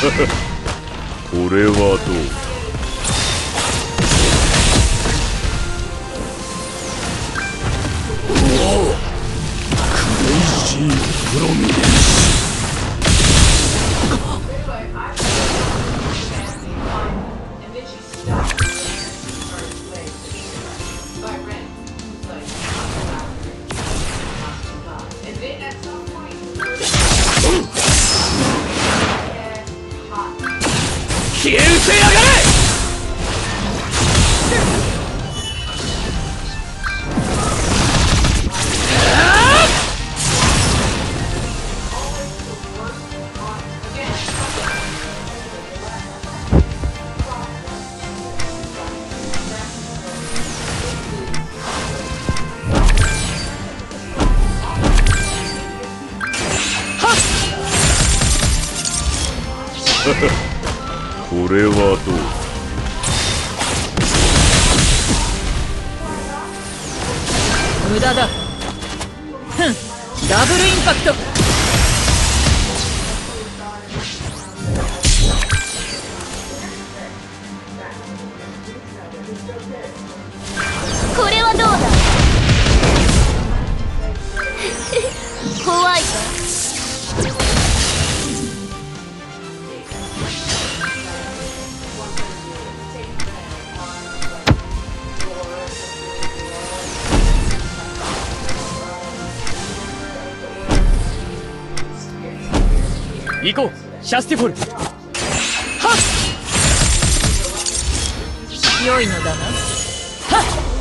これはどう？クレイジープロミ消え失せやがれこれはどう？無駄だ。ふんダブルインパクト。行こう。シャスティフォル。良いのだな